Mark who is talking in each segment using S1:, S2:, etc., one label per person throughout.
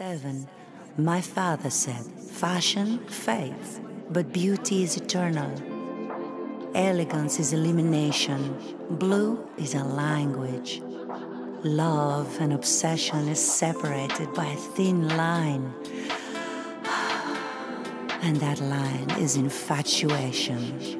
S1: seven, my father said, Fashion fades, but beauty is eternal. Elegance is elimination. Blue is a language. Love and obsession is separated by a thin line. And that line is infatuation.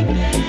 S2: of South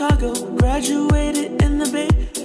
S2: Chicago, graduated in the Bay